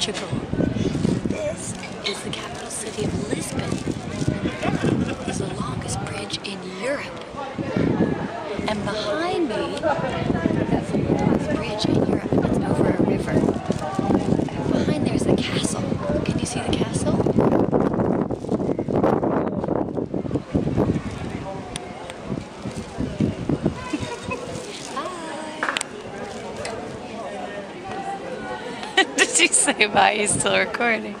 Portugal. This is the capital city of Lisbon. It's the longest bridge in Europe. And behind me, that's the longest bridge in Europe. It's over a river. And behind there's a castle. Can you see the castle? Bye. Did you say bye? He's still recording.